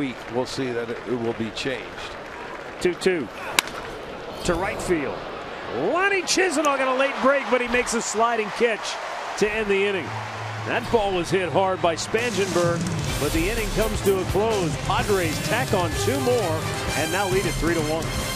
week, we'll see that it, will be changed. 2 2 to right field. Lonnie Chisenhall got a late break, but he makes a sliding catch to end the inning. That ball was hit hard by Spangenberg, but the inning comes to a close. Padres tack on two more and now lead it 3 to 1.